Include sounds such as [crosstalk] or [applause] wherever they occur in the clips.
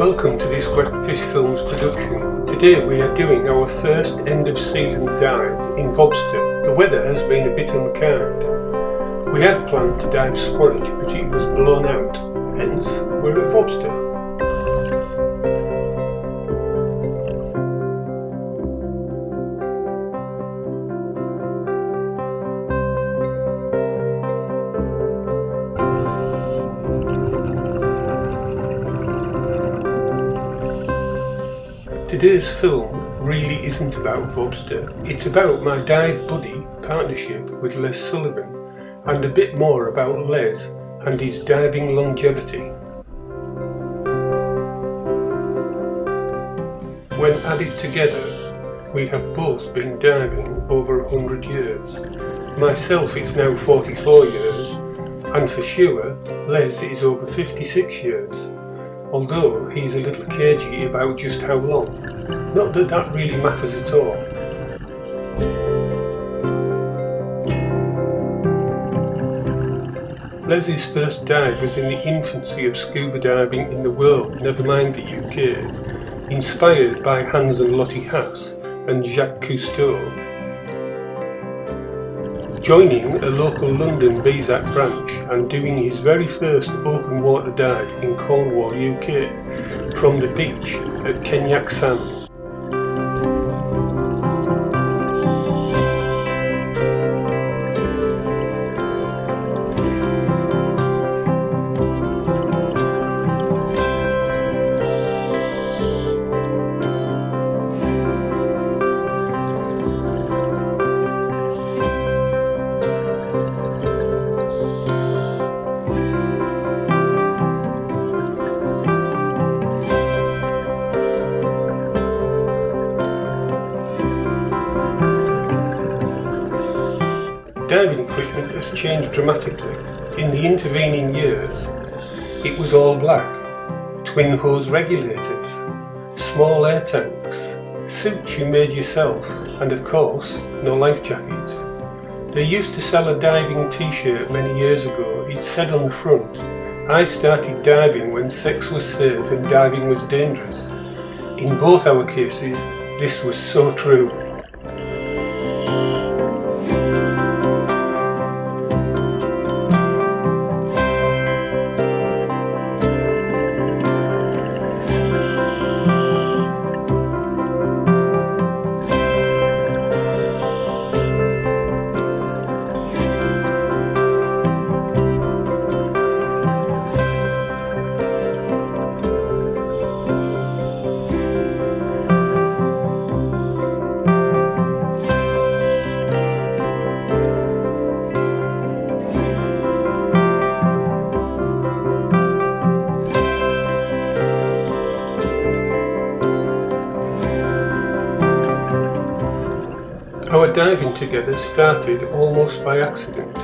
Welcome to this Fish Films production. Today we are doing our first end of season dive in Vobster. The weather has been a bit unkind. We had planned to dive Swanage but it was blown out, hence we're at Vobster. Today's film really isn't about Vobster. It's about my dive buddy partnership with Les Sullivan and a bit more about Les and his diving longevity. When added together, we have both been diving over 100 years. Myself it's now 44 years and for sure Les is over 56 years although he's a little cagey about just how long. Not that that really matters at all. Les's first dive was in the infancy of scuba diving in the world, never mind the UK, inspired by Hans and Lottie Haas and Jacques Cousteau joining a local London BSAC branch and doing his very first open water dive in Cornwall, UK, from the beach at Kennack Sands. Changed dramatically. In the intervening years, it was all black. Twin hose regulators, small air tanks, suits you made yourself, and of course, no life jackets. They used to sell a diving t-shirt many years ago. It said on the front, I started diving when sex was safe and diving was dangerous. In both our cases, this was so true. Our diving together started almost by accident.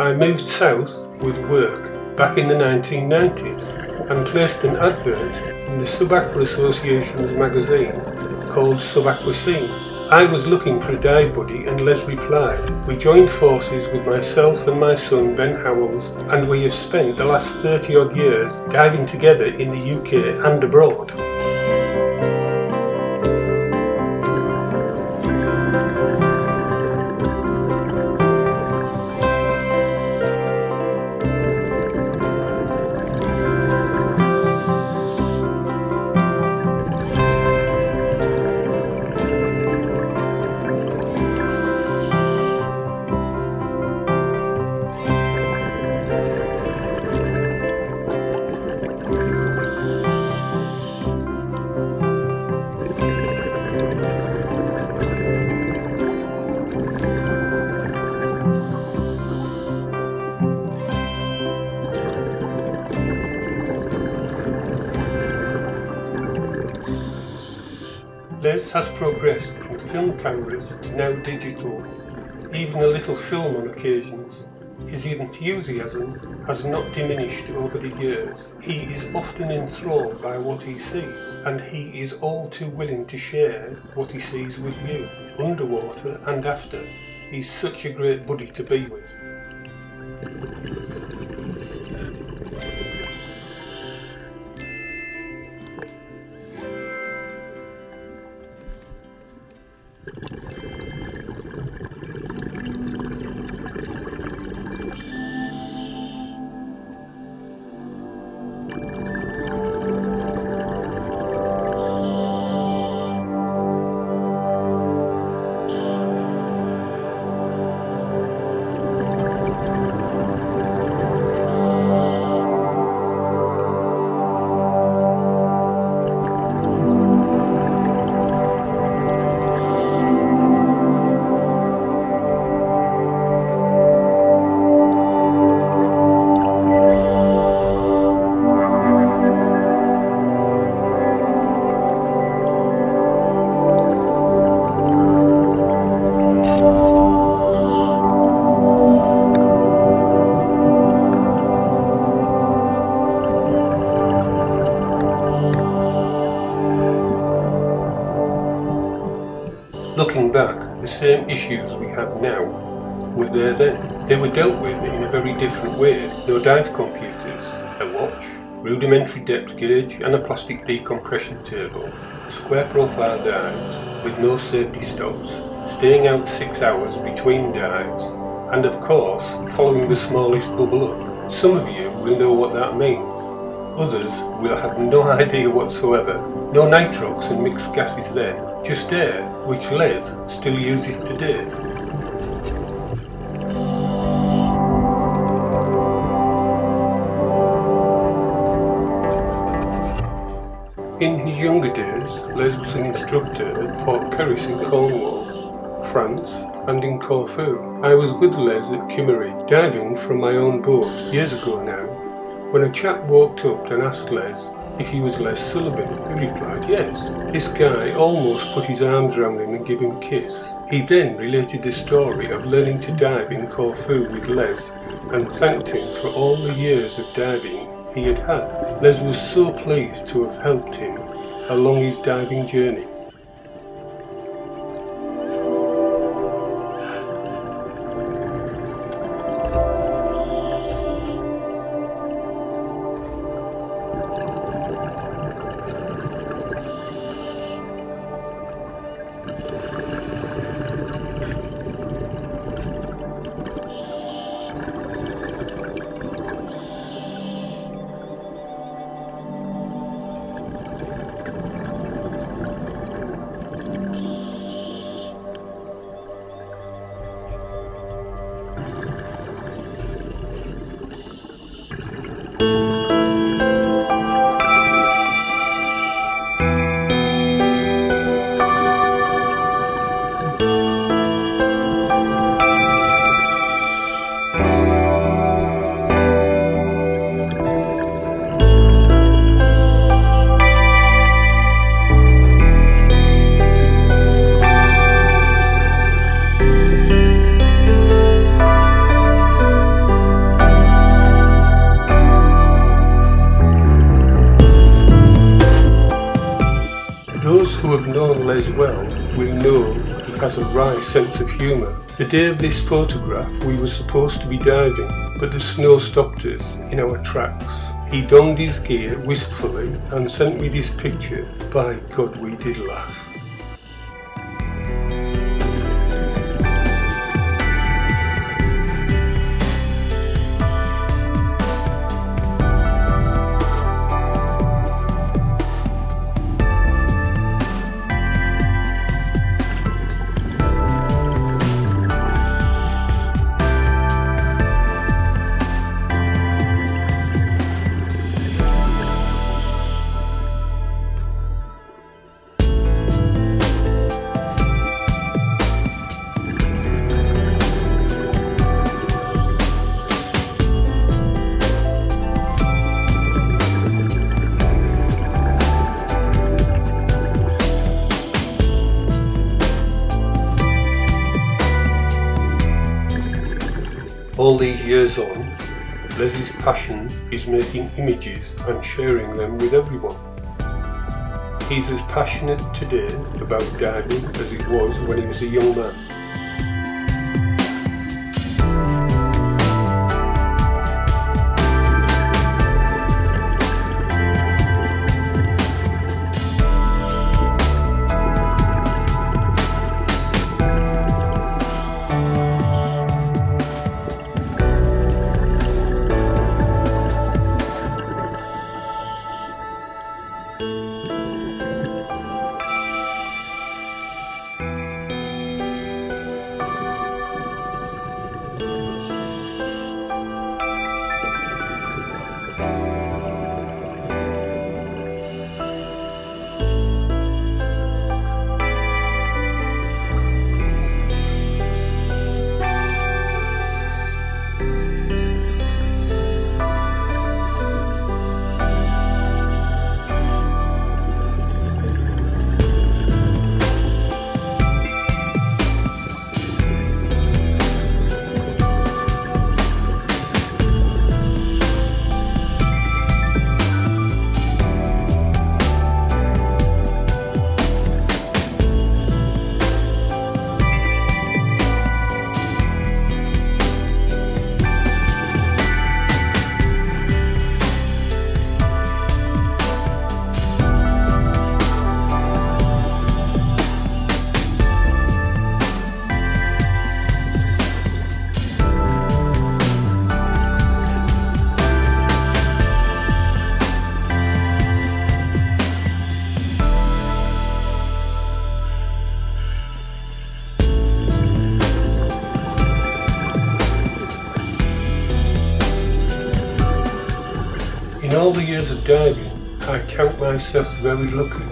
I moved south with work back in the 1990s and placed an advert in the Sub-Aqua Association's magazine called Sub-Aqua Scene. I was looking for a dive buddy and Les replied. We joined forces with myself and my son Ben Howells and we have spent the last 30 odd years diving together in the UK and abroad. Has progressed from film cameras to now digital, even a little film on occasions. His enthusiasm has not diminished over the years. He is often enthralled by what he sees, and he is all too willing to share what he sees with you, underwater and after. He's such a great buddy to be with. They were dealt with in a very different way. No dive computers, a watch, rudimentary depth gauge and a plastic decompression table, square profile dives with no safety stops, staying out six hours between dives, and of course following the smallest bubble up. Some of you will know what that means. Others will have no [laughs] idea whatsoever. No nitrox and mixed gases then, just air, which Les still uses today. In his younger days, Les was an instructor at Porthkerris in Cornwall, France, and in Corfu. I was with Les at Kimmeridge, diving from my own boat, years ago now, when a chap walked up and asked Les if he was Les Sullivan. He replied yes. This guy almost put his arms around him and gave him a kiss. He then related the story of learning to dive in Corfu with Les and thanked him for all the years of diving he had had. Les was so pleased to have helped him along his diving journey. Humour. The day of this photograph we were supposed to be diving, but the snow stopped us in our tracks. He donned his gear wistfully and sent me this picture. By God we did laugh. All these years on, Leslie's passion is making images and sharing them with everyone. He's as passionate today about diving as he was when he was a young man. Years of diving, I count myself very lucky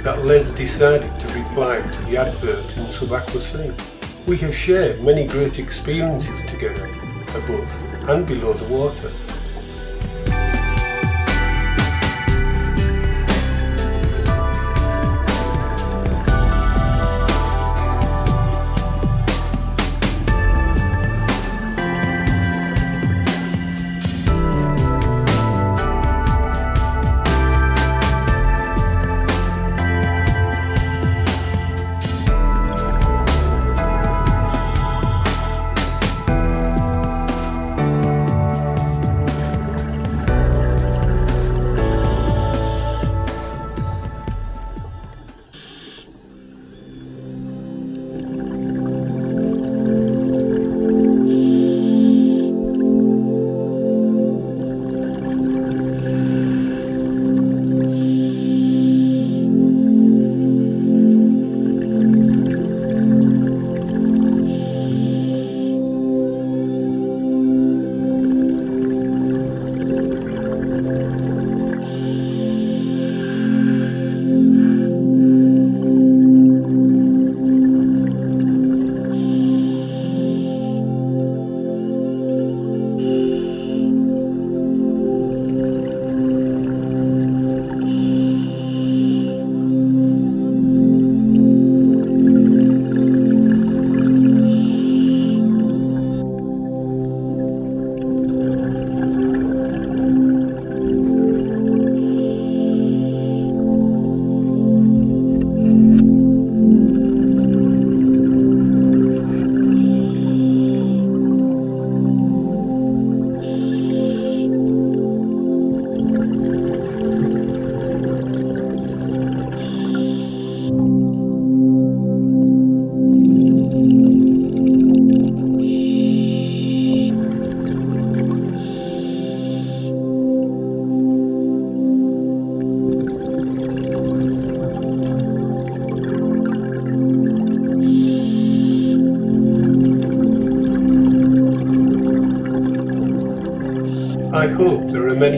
that Les decided to reply to the advert in Subaqua Scene. We have shared many great experiences together, above and below the water.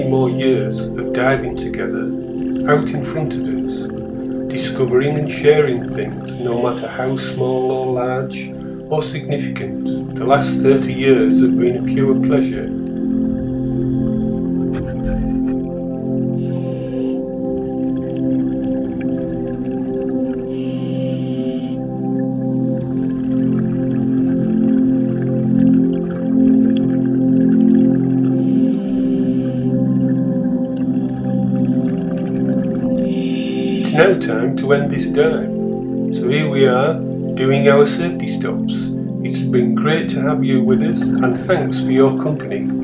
More years of diving together out in front of us, discovering and sharing things no matter how small or large or significant. The last 30 years have been a pure pleasure this dive. So here we are, doing our safety stops. It's been great to have you with us and thanks for your company.